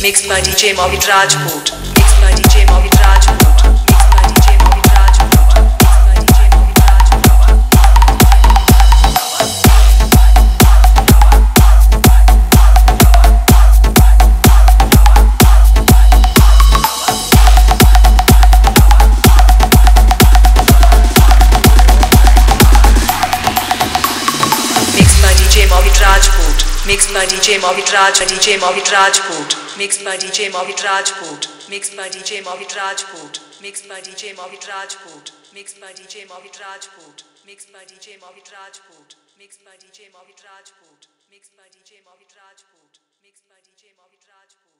Mixed by DJ Mohit Rajput. Mixed by DJ Rajput. Mixed by DJ Rajput. Mixed by DJ Mohit Raj. DJ Mohit Rajput. Mixed by DJ Mohit Rajput. Mixed by DJ Mohit Rajput. Mixed by DJ Mohit Rajput. Mixed by DJ Mohit Rajput. Mixed by DJ Mohit Rajput. Mixed by DJ Mohit Rajput. Mixed by DJ Mohit Rajput. Mixed by DJ Mohit Rajput.